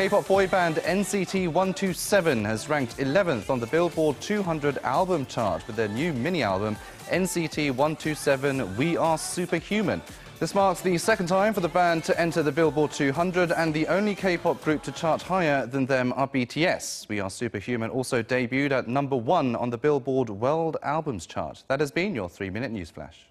K-pop boy band NCT 127 has ranked 11th on the Billboard 200 album chart with their new mini album NCT 127 We Are Superhuman. This marks the second time for the band to enter the Billboard 200 and the only K-pop group to chart higher than them are BTS. We Are Superhuman also debuted at number one on the Billboard World Albums chart. That has been your three-minute news flash.